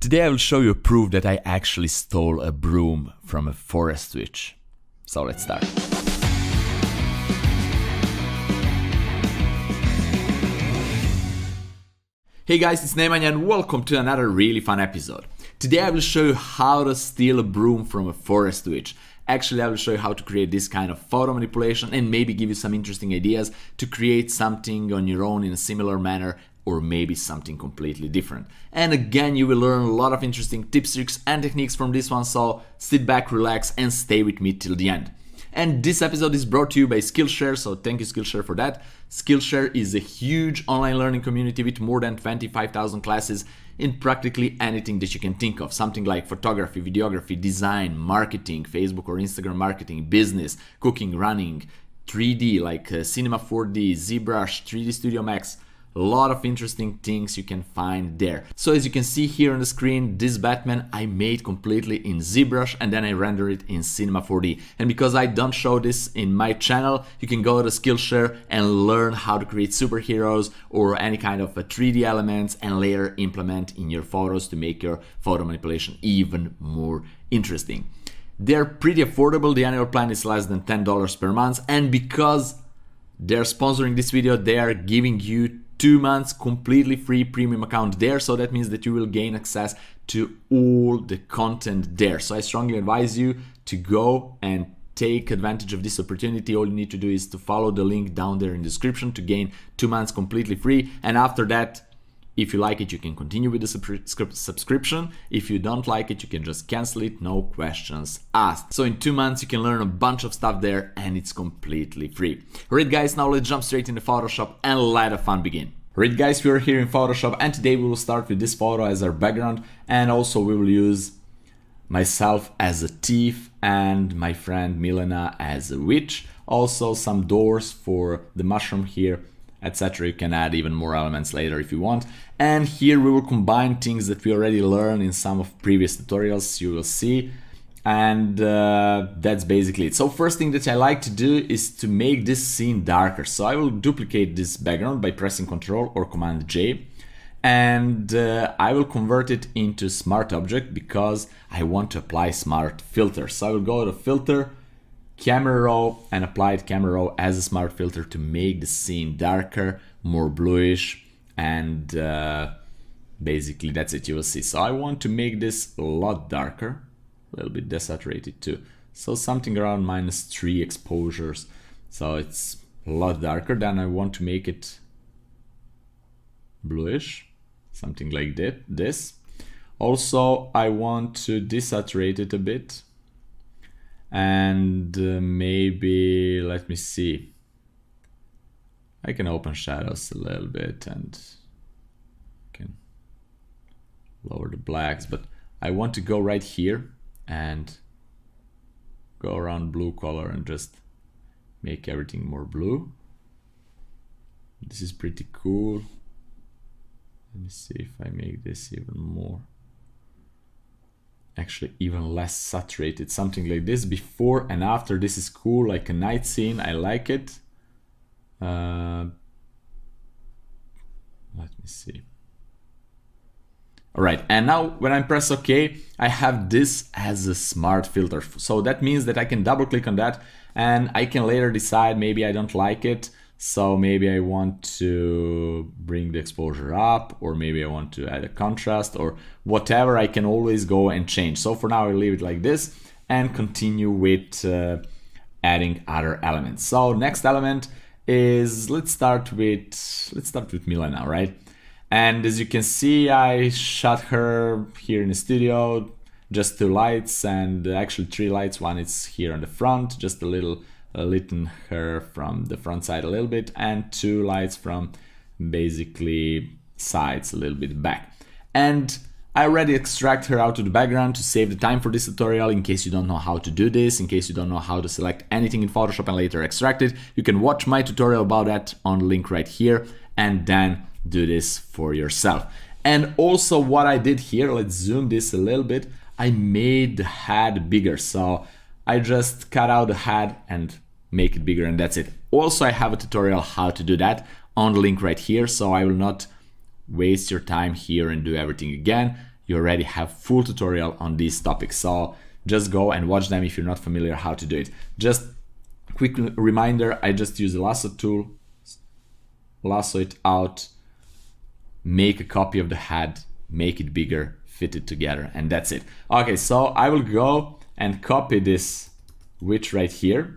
Today I will show you a proof that I actually stole a broom from a forest witch. So let's start. Hey guys, it's Nemanja and welcome to another really fun episode. Today I will show you how to steal a broom from a forest witch. Actually, I will show you how to create this kind of photo manipulation and maybe give you some interesting ideas to create something on your own in a similar manner or maybe something completely different. And again, you will learn a lot of interesting tips, tricks and techniques from this one, so sit back, relax and stay with me till the end. And this episode is brought to you by Skillshare, so thank you Skillshare for that. Skillshare is a huge online learning community with more than 25,000 classes in practically anything that you can think of. Something like photography, videography, design, marketing, Facebook or Instagram marketing, business, cooking, running, 3D like uh, Cinema 4D, ZBrush, 3D Studio Max, a lot of interesting things you can find there. So as you can see here on the screen, this Batman I made completely in ZBrush and then I render it in Cinema 4D. And because I don't show this in my channel, you can go to Skillshare and learn how to create superheroes or any kind of 3D elements and later implement in your photos to make your photo manipulation even more interesting. They're pretty affordable, the annual plan is less than $10 per month and because they're sponsoring this video, they are giving you two months completely free premium account there. So that means that you will gain access to all the content there. So I strongly advise you to go and take advantage of this opportunity. All you need to do is to follow the link down there in the description to gain two months completely free. And after that, if you like it, you can continue with the subscription. If you don't like it, you can just cancel it, no questions asked. So in two months, you can learn a bunch of stuff there and it's completely free. Alright guys, now let's jump straight into Photoshop and let the fun begin. Alright guys, we are here in Photoshop and today we will start with this photo as our background and also we will use myself as a thief and my friend Milena as a witch. Also some doors for the mushroom here etc. You can add even more elements later if you want. And here we will combine things that we already learned in some of previous tutorials, you will see. And uh, that's basically it. So first thing that I like to do is to make this scene darker. So I will duplicate this background by pressing Ctrl or Command J. And uh, I will convert it into smart object because I want to apply smart filter. So I will go to filter, camera raw and applied camera raw as a smart filter to make the scene darker, more bluish, and uh, basically that's it you will see. So I want to make this a lot darker, a little bit desaturated too. So something around minus three exposures. So it's a lot darker. than I want to make it bluish, something like that, this. Also, I want to desaturate it a bit and uh, maybe let me see. I can open shadows a little bit and can lower the blacks but I want to go right here and go around blue color and just make everything more blue. This is pretty cool. Let me see if I make this even more actually even less saturated. Something like this before and after. This is cool like a night scene. I like it. Uh, let me see. All right and now when I press OK I have this as a smart filter. So that means that I can double click on that and I can later decide maybe I don't like it so maybe I want to bring the exposure up or maybe I want to add a contrast or whatever I can always go and change. So for now I leave it like this and continue with uh, adding other elements. So next element is let's start with let's start with Milena, right? And as you can see, I shot her here in the studio, just two lights and actually three lights. One is here on the front, just a little Uh, litten her from the front side a little bit and two lights from basically sides a little bit back. And I already extract her out of the background to save the time for this tutorial in case you don't know how to do this, in case you don't know how to select anything in Photoshop and later extract it. You can watch my tutorial about that on the link right here and then do this for yourself. And also what I did here, let's zoom this a little bit, I made the head bigger. So I just cut out the head and make it bigger and that's it. Also, I have a tutorial how to do that on the link right here, so I will not waste your time here and do everything again. you already have full tutorial on these topics. So just go and watch them if you're not familiar how to do it. Just quick reminder, I just use the lasso tool, lasso it out, make a copy of the head, make it bigger, fit it together, and that's it. Okay, so I will go and copy this witch right here.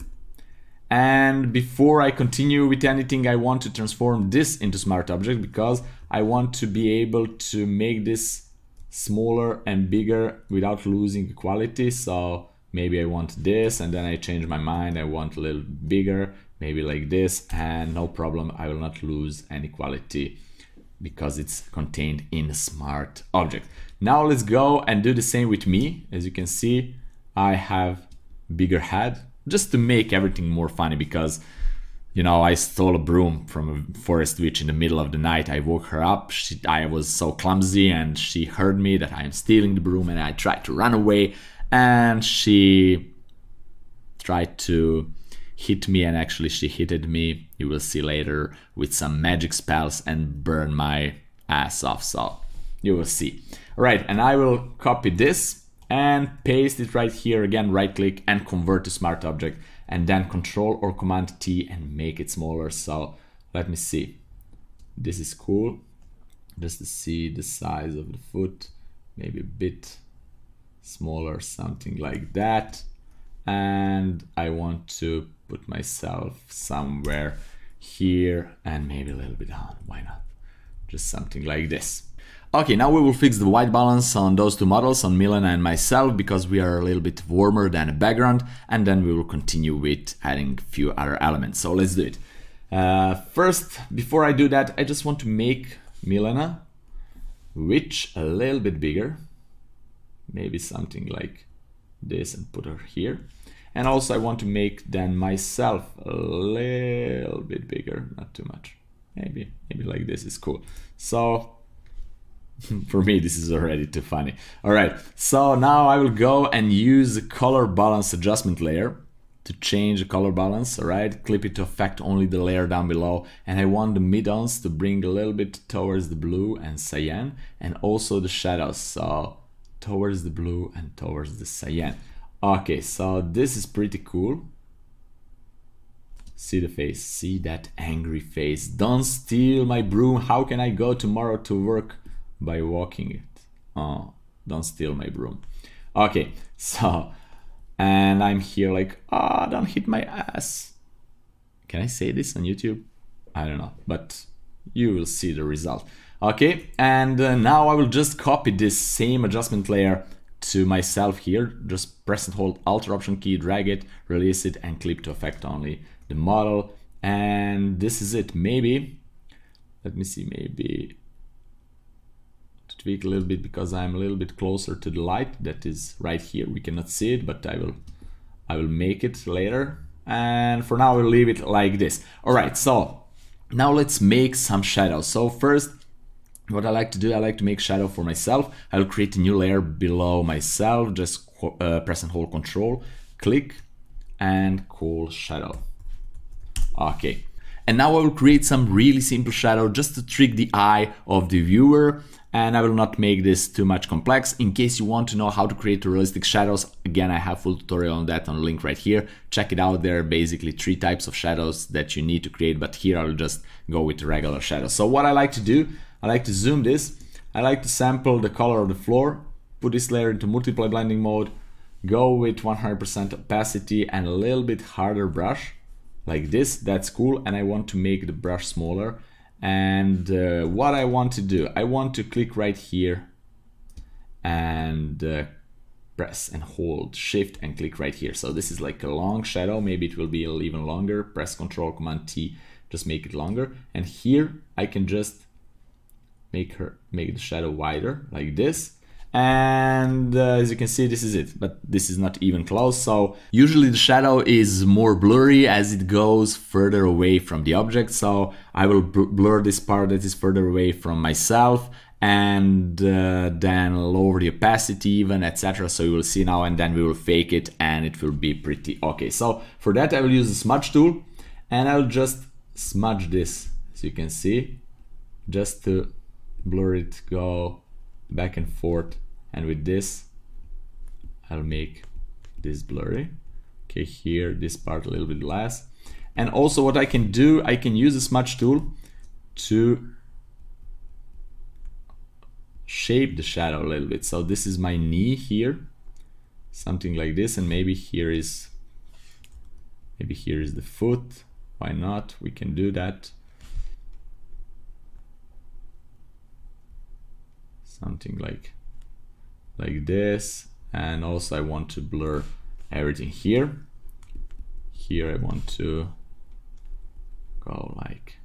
And before I continue with anything, I want to transform this into smart object because I want to be able to make this smaller and bigger without losing quality. So maybe I want this and then I change my mind. I want a little bigger, maybe like this and no problem. I will not lose any quality because it's contained in smart object. Now let's go and do the same with me. As you can see, I have bigger head just to make everything more funny because you know, I stole a broom from a forest witch in the middle of the night. I woke her up. She, I was so clumsy, and she heard me that I am stealing the broom, and I tried to run away. And she tried to hit me, and actually, she hit me. You will see later with some magic spells and burn my ass off. So you will see. All right, and I will copy this and paste it right here. Again, right click and convert to smart object and then control or command T and make it smaller. So let me see. This is cool. Just to see the size of the foot, maybe a bit smaller, something like that. And I want to put myself somewhere here and maybe a little bit down. Why not? Just something like this. Okay, now we will fix the white balance on those two models, on Milena and myself, because we are a little bit warmer than a background, and then we will continue with adding a few other elements. So let's do it. Uh, first, before I do that, I just want to make Milena witch a little bit bigger. Maybe something like this and put her here. And also I want to make then myself a little bit bigger, not too much. Maybe, maybe like this is cool. So For me, this is already too funny. All right, so now I will go and use the color balance adjustment layer to change the color balance, all right? Clip it to affect only the layer down below. And I want the midtones to bring a little bit towards the blue and cyan and also the shadows. So towards the blue and towards the cyan. Okay, so this is pretty cool. See the face, see that angry face. Don't steal my broom. How can I go tomorrow to work by walking it. Oh, don't steal my broom. Okay, so, and I'm here like, ah, oh, don't hit my ass. Can I say this on YouTube? I don't know, but you will see the result. Okay, and uh, now I will just copy this same adjustment layer to myself here. Just press and hold Alt Option key, drag it, release it, and clip to affect only the model. And this is it. Maybe, let me see, maybe tweak a little bit because I'm a little bit closer to the light that is right here. We cannot see it, but I will I will make it later. And for now, we'll leave it like this. All right, so now let's make some shadows. So first, what I like to do, I like to make shadow for myself. I'll create a new layer below myself. Just uh, press and hold control, click and call shadow. Okay. And now I will create some really simple shadow just to trick the eye of the viewer and I will not make this too much complex. In case you want to know how to create realistic shadows, again, I have full tutorial on that on the link right here. Check it out. There are basically three types of shadows that you need to create, but here I'll just go with regular shadows. So what I like to do, I like to zoom this. I like to sample the color of the floor, put this layer into multiply blending mode, go with 100% opacity and a little bit harder brush like this. That's cool. And I want to make the brush smaller and uh, what I want to do, I want to click right here and uh, press and hold shift and click right here. So this is like a long shadow. Maybe it will be even longer. Press control command T, just make it longer. And here I can just make her make the shadow wider like this and uh, as you can see this is it. But this is not even close. So usually the shadow is more blurry as it goes further away from the object. So I will blur this part that is further away from myself and uh, then lower the opacity even etc so you will see now and then we will fake it and it will be pretty okay. So for that I will use the smudge tool and I'll just smudge this as you can see just to blur it go back and forth and with this I'll make this blurry. Okay here this part a little bit less. And also what I can do I can use the smudge tool to shape the shadow a little bit. So this is my knee here something like this. And maybe here is maybe here is the foot. Why not? We can do that. Something like like this and also I want to blur everything here. Here I want to go like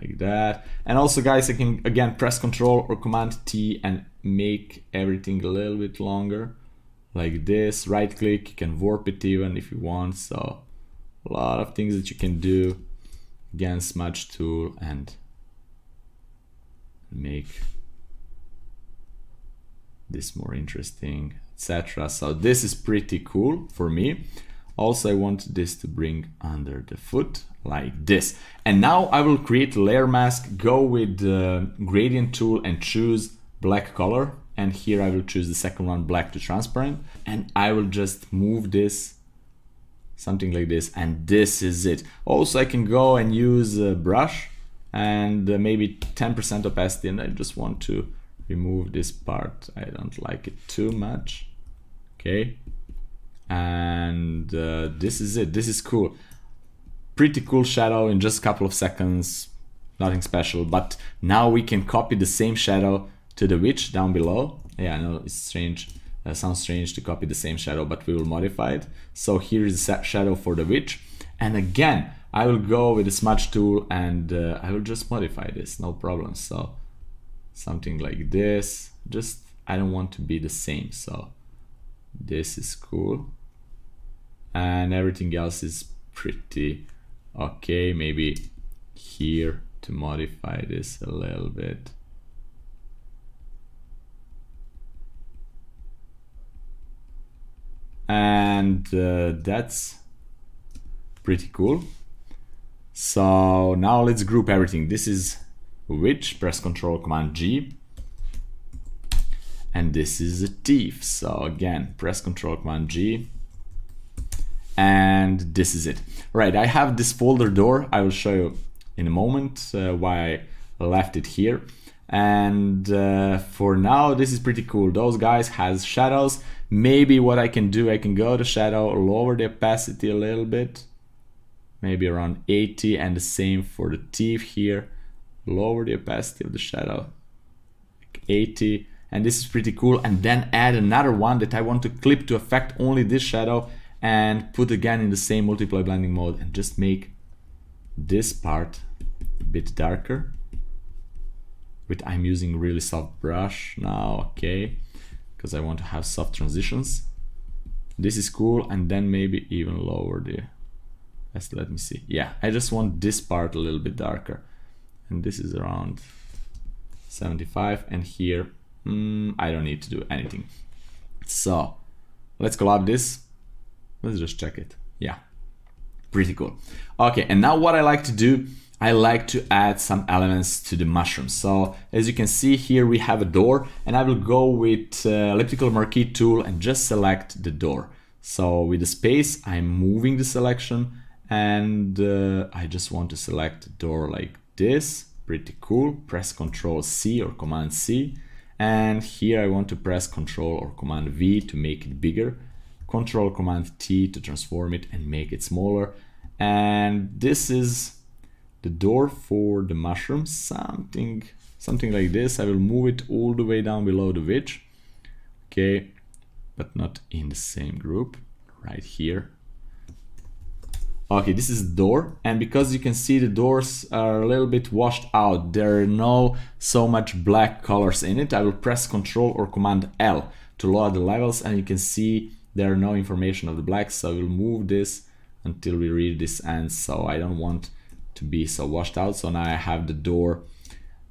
like that. And also guys I can again press control or command T and make everything a little bit longer. Like this right click you can warp it even if you want. So a lot of things that you can do. Again smudge tool and make this more interesting etc so this is pretty cool for me. Also I want this to bring under the foot like this. And now I will create a layer mask go with the gradient tool and choose black color. And here I will choose the second one black to transparent. And I will just move this something like this and this is it. Also I can go and use a brush and uh, maybe 10% opacity. And I just want to remove this part. I don't like it too much. Okay. And uh, this is it. This is cool. Pretty cool shadow in just a couple of seconds. Nothing special but now we can copy the same shadow to the witch down below. Yeah I know it's strange. Uh, sounds strange to copy the same shadow but we will modify it. So here is the shadow for the witch. And again I will go with the smudge tool and uh, I will just modify this. No problem. So something like this. Just I don't want to be the same so this is cool. And everything else is pretty okay. Maybe here to modify this a little bit. And uh, that's pretty cool. So now let's group everything. This is witch press Control Command G. And this is a thief. So again, press Control Command G. And this is it. Right, I have this folder door. I will show you in a moment uh, why I left it here. And uh, for now, this is pretty cool. Those guys has shadows. Maybe what I can do, I can go to shadow, lower the opacity a little bit, maybe around 80, and the same for the thief here lower the opacity of the shadow, like 80, and this is pretty cool. And then add another one that I want to clip to affect only this shadow and put again in the same multiply blending mode and just make this part a bit darker. With I'm using really soft brush now, okay, because I want to have soft transitions. This is cool, and then maybe even lower the. Let me see. Yeah, I just want this part a little bit darker and this is around 75 and here mm, I don't need to do anything. So let's collab this. Let's just check it. Yeah. Pretty cool. Okay and now what I like to do I like to add some elements to the mushroom. So as you can see here we have a door and I will go with uh, elliptical marquee tool and just select the door. So with the space I'm moving the selection and uh, I just want to select the door like this, pretty cool. Press Control C or Command C. And here I want to press Control or Command V to make it bigger. Control Command T to transform it and make it smaller. And this is the door for the mushroom, something, something like this. I will move it all the way down below the witch. Okay, but not in the same group, right here. Okay, this is the door, and because you can see the doors are a little bit washed out, there are no so much black colors in it, I will press Ctrl or Command L to lower the levels, and you can see there are no information of the black, so I will move this until we reach this end, so I don't want to be so washed out, so now I have the door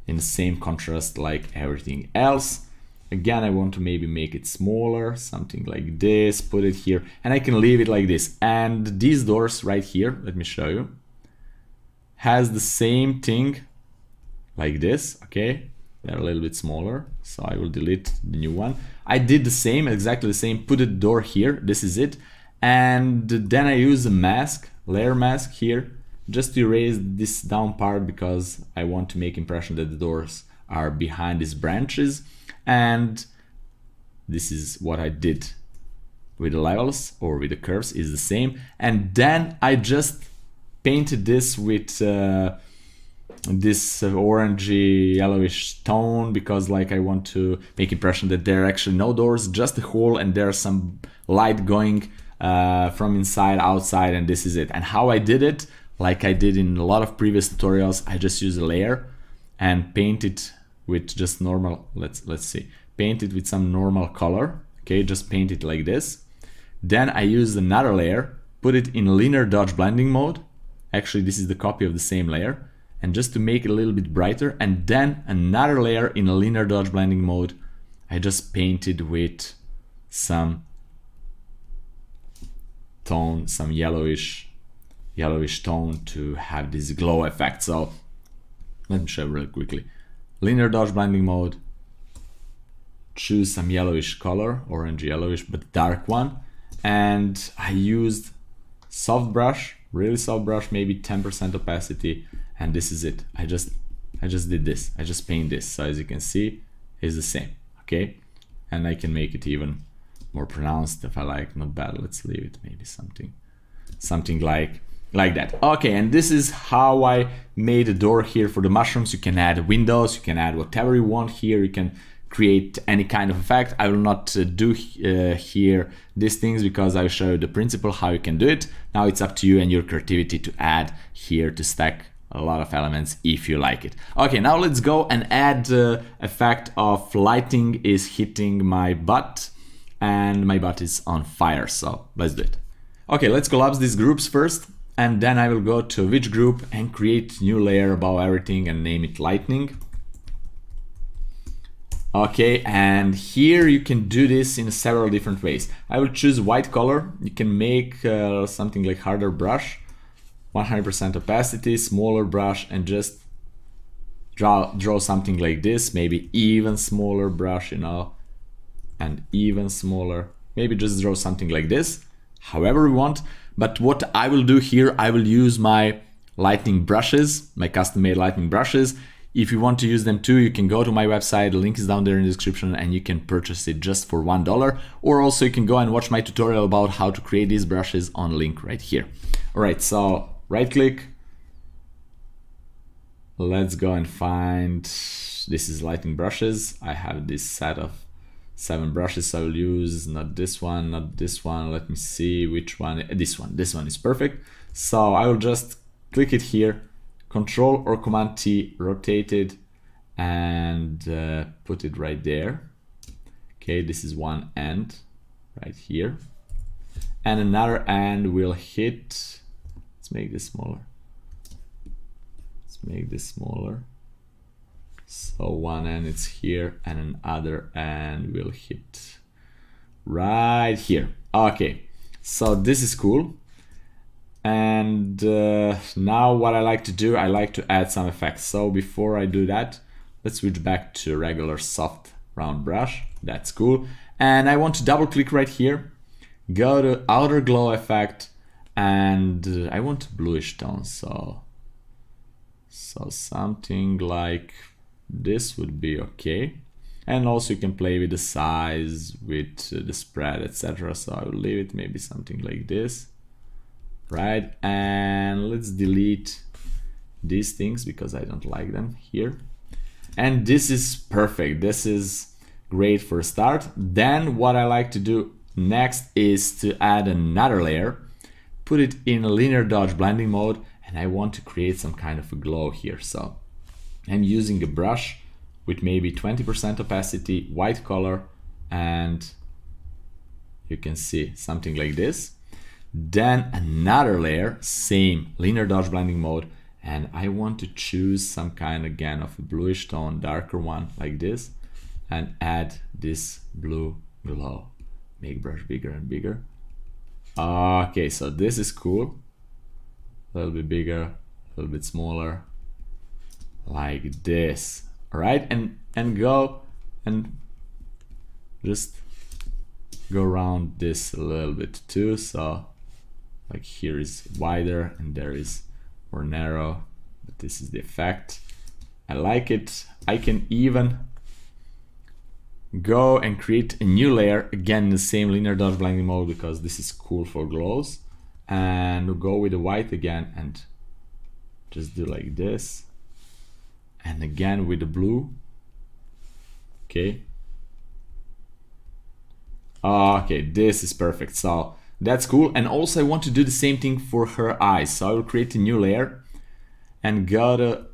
in the same contrast like everything else. Again, I want to maybe make it smaller, something like this, put it here, and I can leave it like this. And these doors right here, let me show you, has the same thing like this, okay? they're a little bit smaller so I will delete the new one I did the same exactly the same put a door here this is it and then I use a mask layer mask here just to erase this down part because I want to make impression that the doors are behind these branches and this is what I did. With the levels or with the curves is the same. And then I just painted this with uh, this orangey yellowish tone because like I want to make impression that there are actually no doors just a hole and there's some light going uh, from inside outside and this is it. And how I did it like I did in a lot of previous tutorials I just use a layer and paint it with just normal let's let's see paint it with some normal color okay just paint it like this. Then I use another layer put it in linear dodge blending mode. Actually this is the copy of the same layer. And just to make it a little bit brighter and then another layer in linear dodge blending mode I just painted with some tone some yellowish yellowish tone to have this glow effect. So let me show really quickly linear dodge blending mode. Choose some yellowish color orange yellowish but dark one. And I used soft brush really soft brush maybe 10% opacity. And this is it. I just I just did this. I just paint this. So as you can see it's the same. Okay? And I can make it even more pronounced if I like. Not bad. Let's leave it maybe something something like like that okay and this is how I made a door here for the mushrooms you can add windows you can add whatever you want here you can create any kind of effect. I will not uh, do uh, here these things because I'll show you the principle how you can do it. Now it's up to you and your creativity to add here to stack a lot of elements if you like it. Okay, now let's go and add uh, effect of lighting is hitting my butt and my butt is on fire. So let's do it. Okay, let's collapse these groups first and then I will go to witch group and create new layer above everything and name it lightning. Okay, and here you can do this in several different ways. I will choose white color. You can make uh, something like harder brush, 100% opacity, smaller brush, and just draw, draw something like this, maybe even smaller brush, you know, and even smaller. Maybe just draw something like this, however we want. But what I will do here, I will use my lightning brushes, my custom made lightning brushes, if you want to use them too, you can go to my website, the link is down there in the description and you can purchase it just for $1. Or also you can go and watch my tutorial about how to create these brushes on link right here. All right, so right click. Let's go and find, this is lightning brushes. I have this set of seven brushes I will use not this one, not this one. Let me see which one, this one, this one is perfect. So I will just click it here Control or Command T, rotate it and uh, put it right there. Okay, this is one end right here. And another end will hit, let's make this smaller. Let's make this smaller. So one end is here and another end will hit right here. Okay, so this is cool. And uh, now what I like to do, I like to add some effects. So before I do that, let's switch back to regular soft round brush. That's cool. And I want to double click right here, go to outer glow effect, and uh, I want bluish tone. So, so something like this would be okay. And also you can play with the size, with uh, the spread, etc. So I will leave it maybe something like this right? And let's delete these things because I don't like them here. And this is perfect. This is great for a start. Then what I like to do next is to add another layer, put it in linear dodge blending mode, and I want to create some kind of a glow here. So I'm using a brush with maybe 20% opacity, white color, and you can see something like this. Then another layer, same linear dodge blending mode. And I want to choose some kind again of a bluish tone, darker one like this, and add this blue glow. Make brush bigger and bigger. Okay, so this is cool. A little bit bigger, a little bit smaller, like this. all right? And and go and just go around this a little bit too. So like here is wider and there is more narrow but this is the effect. I like it. I can even go and create a new layer again in the same linear dodge blending mode because this is cool for glows. And go with the white again and just do like this and again with the blue. Okay. Okay this is perfect. So that's cool. And also I want to do the same thing for her eyes. So I will create a new layer and go to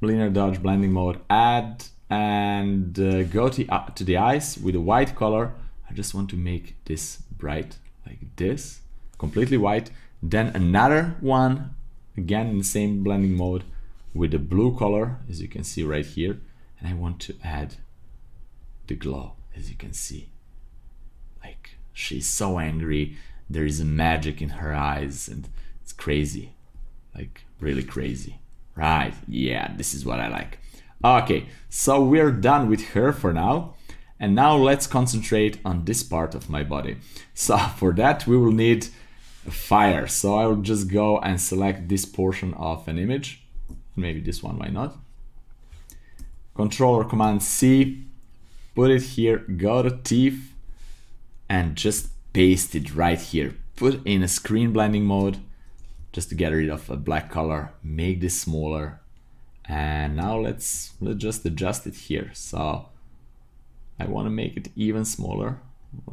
linear dodge blending mode add and uh, go to, uh, to the eyes with a white color. I just want to make this bright like this completely white. Then another one again in the same blending mode with the blue color as you can see right here and I want to add the glow as you can see. Like she's so angry. There is a magic in her eyes and it's crazy. Like really crazy. Right? Yeah this is what I like. Okay so we're done with her for now. And now let's concentrate on this part of my body. So for that we will need fire. So I will just go and select this portion of an image maybe this one, why not? Control or Command C, put it here, go to teeth, and just paste it right here. Put in a screen blending mode, just to get rid of a black color, make this smaller. And now let's, let's just adjust it here. So I want to make it even smaller,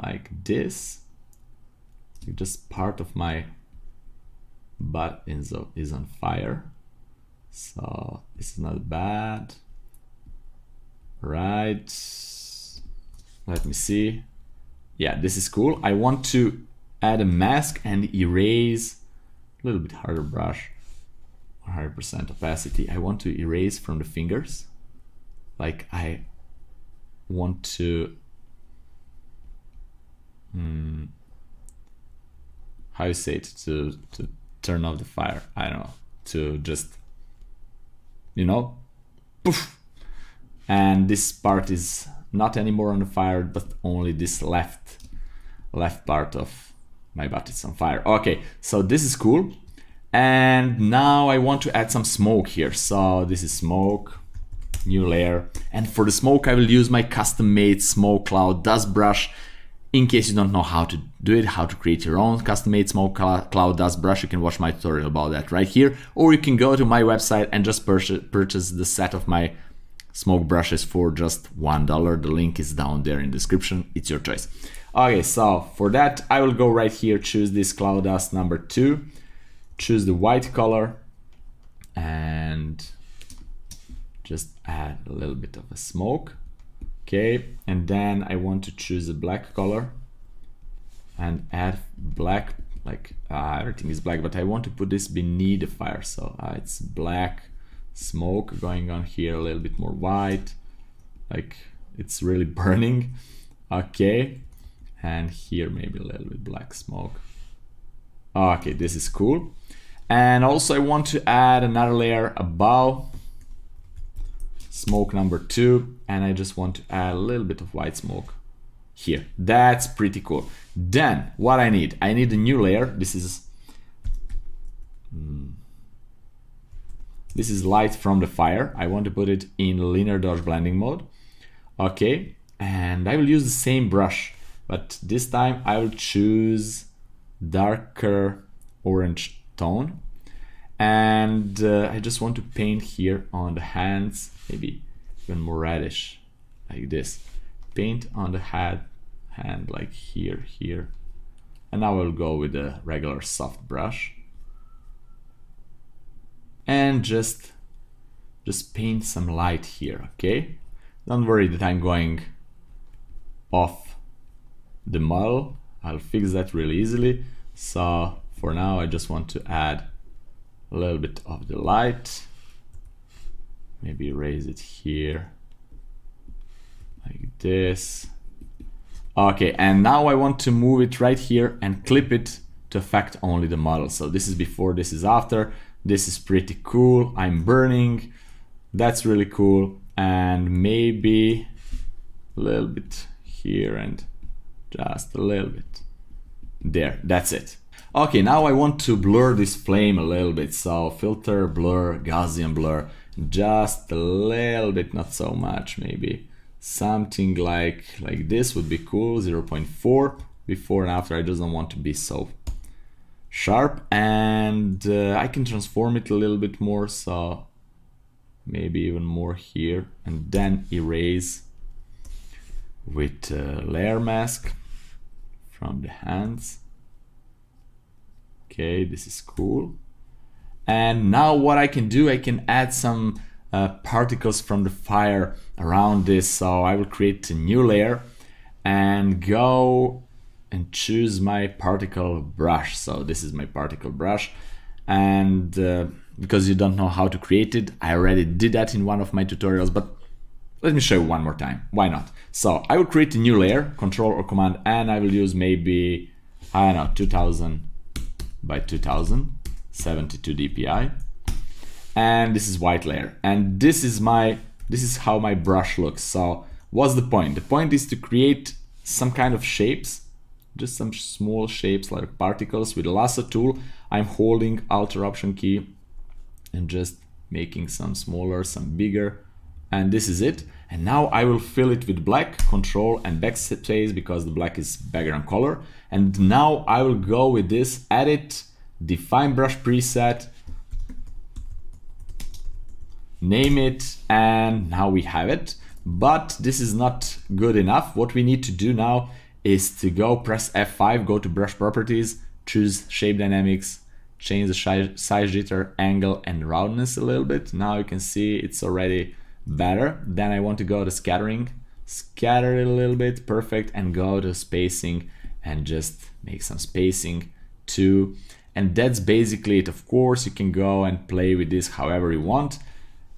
like this. Just part of my butt is, is on fire. So this is not bad. Right. Let me see. Yeah, this is cool. I want to add a mask and erase a little bit harder brush. 100% opacity. I want to erase from the fingers. Like I want to hmm, how you say it to to turn off the fire i don't know to just you know, poof. And this part is not anymore on fire, but only this left left part of my butt is on fire. Okay, so this is cool. And now I want to add some smoke here. So this is smoke, new layer. And for the smoke, I will use my custom made smoke cloud dust brush in case you don't know how to do it, how to create your own custom-made smoke cloud dust brush, you can watch my tutorial about that right here. Or you can go to my website and just purchase, purchase the set of my smoke brushes for just $1. The link is down there in the description. It's your choice. Okay, so for that, I will go right here, choose this cloud dust number two, choose the white color, and just add a little bit of a smoke okay and then I want to choose a black color and add black like uh, everything is black but I want to put this beneath the fire so uh, it's black smoke going on here a little bit more white like it's really burning. Okay and here maybe a little bit black smoke. Okay this is cool. And also I want to add another layer above smoke number two, and I just want to add a little bit of white smoke here. That's pretty cool. Then what I need, I need a new layer. This is hmm, this is light from the fire. I want to put it in linear dodge blending mode. Okay, and I will use the same brush, but this time I will choose darker orange tone and uh, I just want to paint here on the hands maybe even more reddish like this. Paint on the head hand like here here. And now I'll go with a regular soft brush. And just just paint some light here okay? Don't worry that I'm going off the model. I'll fix that really easily. So for now I just want to add a little bit of the light. Maybe raise it here like this. Okay and now I want to move it right here and clip it to affect only the model. So this is before this is after. This is pretty cool. I'm burning. That's really cool. And maybe a little bit here and just a little bit there. That's it okay now I want to blur this flame a little bit. So filter blur Gaussian blur. Just a little bit not so much maybe. Something like like this would be cool 0.4 before and after. I just don't want to be so sharp. And uh, I can transform it a little bit more so maybe even more here. And then erase with uh, layer mask from the hands okay this is cool. And now what I can do I can add some uh, particles from the fire around this. So I will create a new layer and go and choose my particle brush. So this is my particle brush. And uh, because you don't know how to create it I already did that in one of my tutorials but let me show you one more time. Why not? So I will create a new layer control or command and I will use maybe I don't know 2000 by 2000 72 dpi and this is white layer. And this is my this is how my brush looks. So what's the point? The point is to create some kind of shapes just some small shapes like particles with a lasso tool. I'm holding Alt or option key and just making some smaller some bigger. And this is it and now I will fill it with black control and backspace because the black is background color. And now I will go with this edit define brush preset name it and now we have it. But this is not good enough. What we need to do now is to go press F5 go to brush properties choose shape dynamics change the size jitter angle and roundness a little bit. Now you can see it's already better then I want to go to scattering. Scatter it a little bit perfect and go to spacing and just make some spacing too. And that's basically it. Of course you can go and play with this however you want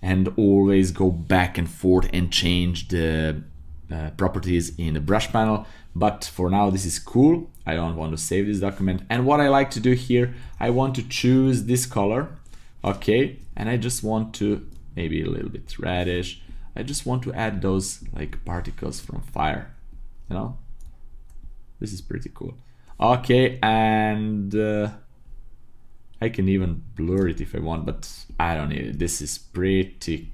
and always go back and forth and change the uh, properties in the brush panel. But for now this is cool. I don't want to save this document. And what I like to do here I want to choose this color. Okay. And I just want to maybe a little bit reddish I just want to add those like particles from fire you know this is pretty cool okay and uh, I can even blur it if I want, but I don't need it. This is pretty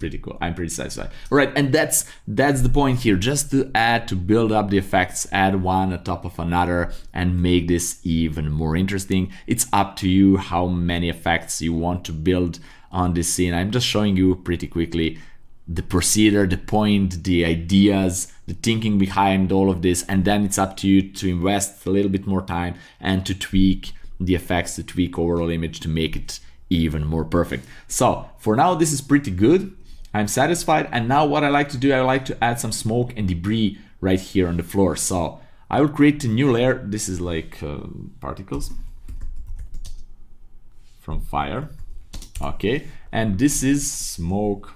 pretty cool. I'm pretty satisfied. All right, and that's that's the point here. Just to add to build up the effects, add one on top of another and make this even more interesting. It's up to you how many effects you want to build on this scene. I'm just showing you pretty quickly the procedure, the point, the ideas, the thinking behind all of this, and then it's up to you to invest a little bit more time and to tweak the effects to tweak overall image to make it even more perfect. So for now, this is pretty good. I'm satisfied. And now what I like to do, I like to add some smoke and debris right here on the floor. So I will create a new layer. This is like uh, particles from fire. Okay. And this is smoke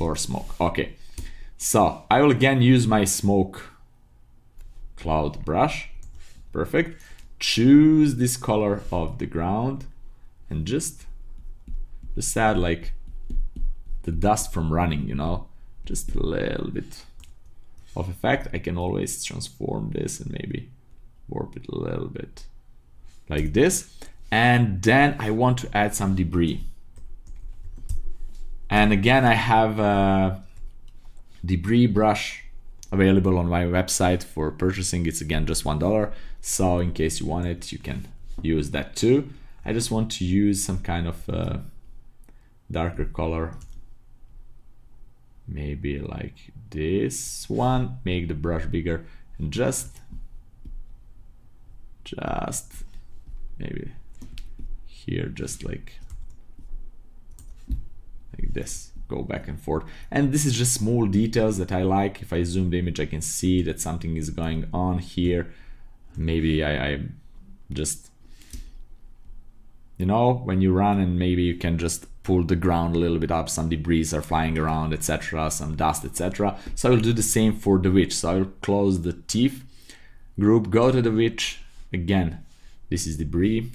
floor smoke. Okay. So I will again use my smoke cloud brush. Perfect. Choose this color of the ground and just, just add like the dust from running, you know, just a little bit of effect. I can always transform this and maybe warp it a little bit like this. And then I want to add some debris. And again, I have a debris brush available on my website for purchasing. It's again just one dollar. So in case you want it, you can use that too. I just want to use some kind of uh, darker color. Maybe like this one, make the brush bigger and just, just maybe here, just like, like this go back and forth. And this is just small details that I like. If I zoom the image, I can see that something is going on here. Maybe I, I just, you know, when you run and maybe you can just pull the ground a little bit up, some debris are flying around, etc., some dust, etc. So I will do the same for the witch. So I will close the teeth group, go to the witch, again, this is debris,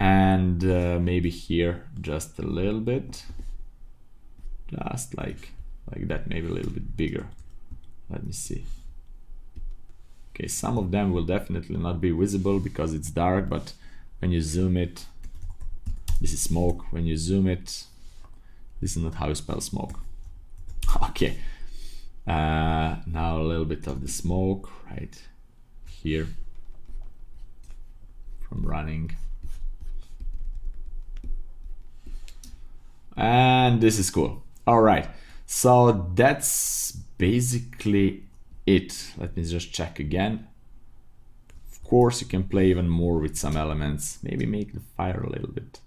and uh, maybe here just a little bit. Just like like that maybe a little bit bigger. Let me see. Okay some of them will definitely not be visible because it's dark but when you zoom it this is smoke. When you zoom it this is not how you spell smoke. Okay. Uh, now a little bit of the smoke right here from running. And this is cool. All right. So that's basically it. Let me just check again. Of course you can play even more with some elements. Maybe make the fire a little bit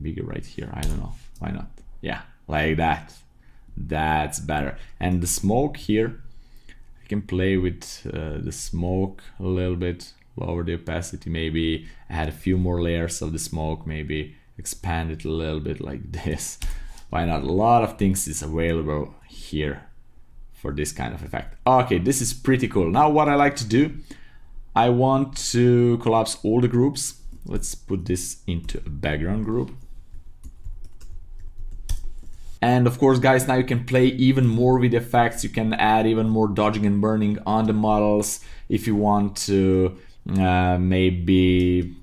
bigger right here. I don't know. Why not? Yeah like that. That's better. And the smoke here I can play with uh, the smoke a little bit lower the opacity maybe add a few more layers of the smoke maybe expand it a little bit like this. Why not? A lot of things is available here for this kind of effect. Okay this is pretty cool. Now what I like to do I want to collapse all the groups. Let's put this into a background group. And of course, guys, now you can play even more with effects. You can add even more dodging and burning on the models if you want to uh, maybe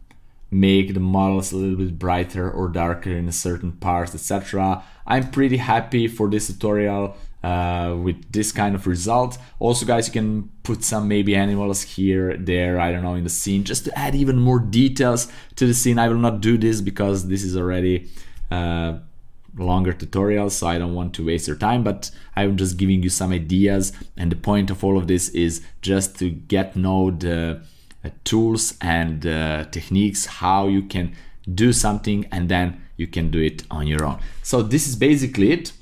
make the models a little bit brighter or darker in certain parts, etc. I'm pretty happy for this tutorial uh, with this kind of result. Also, guys, you can put some maybe animals here, there, I don't know, in the scene, just to add even more details to the scene. I will not do this because this is already uh, longer tutorial, so I don't want to waste your time but I'm just giving you some ideas and the point of all of this is just to get know the tools and uh, techniques how you can do something and then you can do it on your own. So this is basically it.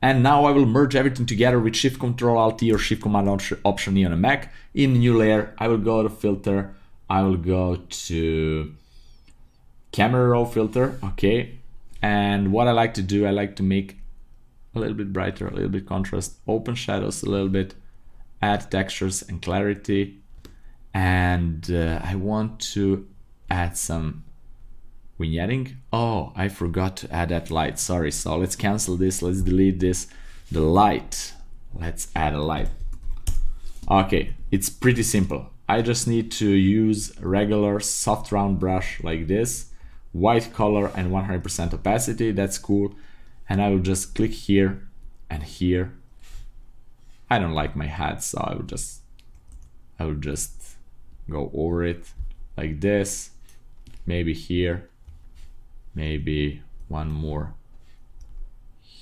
And now I will merge everything together with shift control alt or shift command option E on a Mac. In new layer I will go to filter. I will go to camera raw filter okay? And what I like to do, I like to make a little bit brighter, a little bit contrast, open shadows a little bit, add textures and clarity. And uh, I want to add some vignetting. Oh, I forgot to add that light. Sorry. So let's cancel this. Let's delete this. The light. Let's add a light. Okay, it's pretty simple. I just need to use regular soft round brush like this white color and 100% opacity that's cool and I will just click here and here I don't like my hat so I will just I will just go over it like this maybe here maybe one more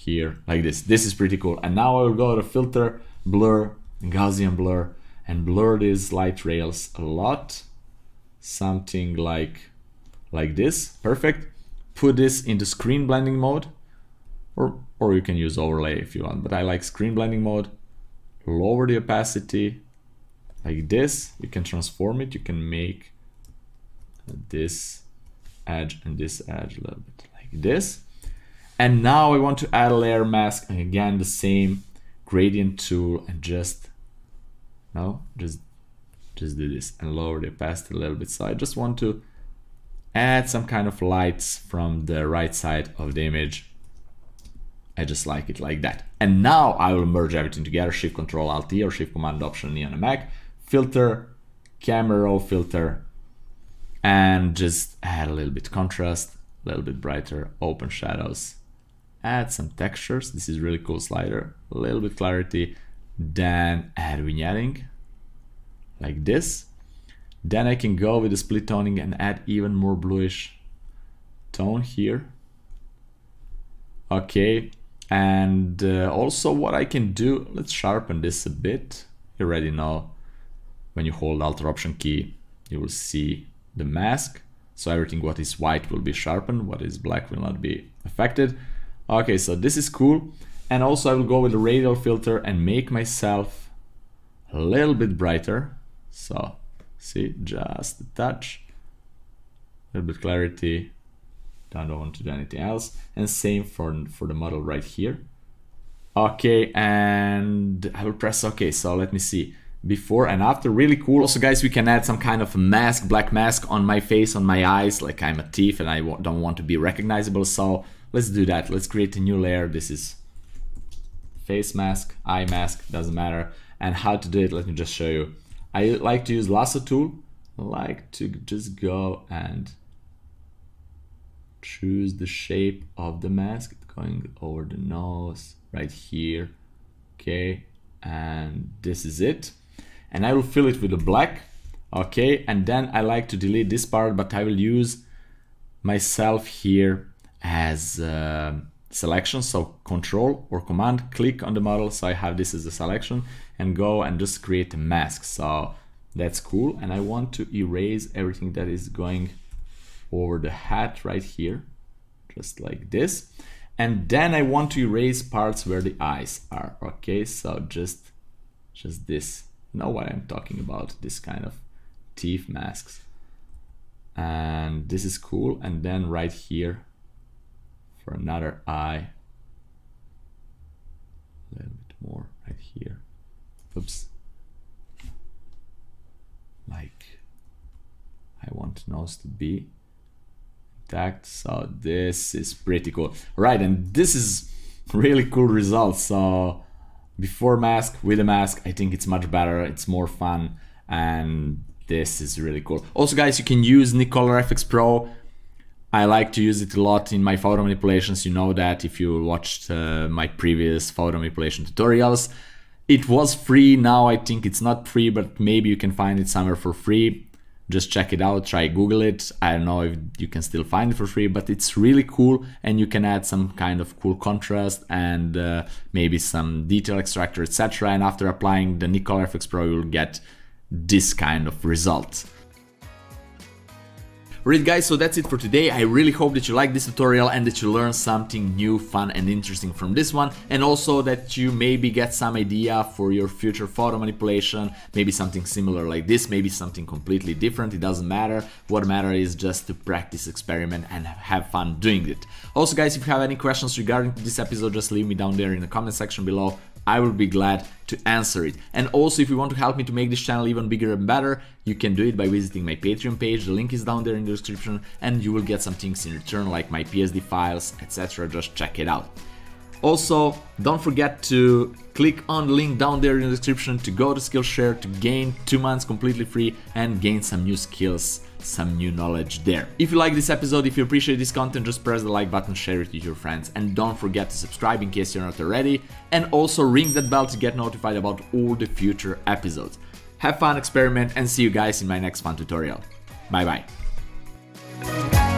here like this. This is pretty cool. And now I will go to filter blur Gaussian blur. And blur these light rails a lot. Something like like this, perfect. Put this into screen blending mode, or, or you can use overlay if you want, but I like screen blending mode. Lower the opacity like this. You can transform it, you can make this edge and this edge a little bit like this. And now I want to add a layer mask and again the same gradient tool and just no just just do this and lower the opacity a little bit so I just want to add some kind of lights from the right side of the image. I just like it like that. And now I will merge everything together, Shift Control Alt or Shift Command Option E on a Mac, filter, camera raw filter, and just add a little bit contrast, a little bit brighter, open shadows, add some textures. This is really cool slider, a little bit clarity, then add vignetting like this then I can go with the split toning and add even more bluish tone here. Okay, and uh, also what I can do, let's sharpen this a bit. You already know when you hold Alt or Option key, you will see the mask. So everything what is white will be sharpened, what is black will not be affected. Okay, so this is cool. And also I will go with the radial filter and make myself a little bit brighter. So See, just a touch. A little bit clarity. Don't want to do anything else. And same for, for the model right here. Okay, and I will press OK. So let me see. Before and after. Really cool. Also guys we can add some kind of mask black mask on my face on my eyes. Like i'm a thief and i don't want to be recognizable. So let's do that. Let's create a new layer. This is face mask eye mask doesn't matter. And how to do it let me just show you. I like to use lasso tool. I like to just go and choose the shape of the mask going over the nose right here. Okay. And this is it and I will fill it with a black okay? And then I like to delete this part but I will use myself here as uh, selection. So control or command click on the model. So I have this as a selection and go and just create a mask. So that's cool. And I want to erase everything that is going over the hat right here just like this. And then I want to erase parts where the eyes are okay? So just just this know what I'm talking about this kind of teeth masks. And this is cool. And then right here for another eye a little bit more right here. Oops. Like I want nose to be intact. So this is pretty cool. Right and this is really cool results. So before mask with a mask i think it's much better it's more fun and this is really cool. Also guys you can use Nik Color Efex Pro. I like to use it a lot in my photo manipulations. You know that if you watched uh, my previous photo manipulation tutorials. It was free. Now i think it's not free but maybe you can find it somewhere for free just check it out try google it. I don't know if you can still find it for free but it's really cool and you can add some kind of cool contrast and uh, maybe some detail extractor etc and after applying the Nik Color Efex Pro you'll get this kind of result Alright guys, so that's it for today. I really hope that you liked this tutorial and that you learned something new, fun and interesting from this one and also that you maybe get some idea for your future photo manipulation, maybe something similar like this, maybe something completely different, it doesn't matter. What matters is just to practice, experiment and have fun doing it. Also guys, if you have any questions regarding this episode, just leave me down there in the comment section below. I will be glad to answer it. And also, if you want to help me to make this channel even bigger and better, you can do it by visiting my Patreon page, the link is down there in the description, and you will get some things in return like my PSD files, etc. Just check it out. Also, don't forget to click on the link down there in the description to go to Skillshare to gain 2 months completely free and gain some new skills some new knowledge there. If you like this episode, if you appreciate this content, just press the like button, share it with your friends, and don't forget to subscribe in case you're not already, and also ring that bell to get notified about all the future episodes. Have fun, experiment, and see you guys in my next fun tutorial. Bye bye.